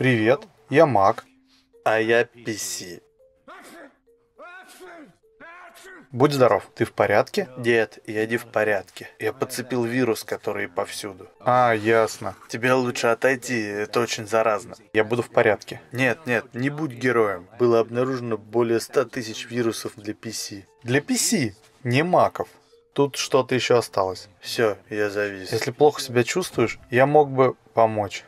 Привет, я Мак. А я PC. Будь здоров, ты в порядке? Дед, я не в порядке. Я подцепил вирус, который повсюду. А, ясно. Тебе лучше отойти, это очень заразно. Я буду в порядке. Нет, нет, не будь героем. Было обнаружено более 100 тысяч вирусов для PC. Для PC, не маков. Тут что-то еще осталось. Все, я завис. Если плохо себя чувствуешь, я мог бы помочь.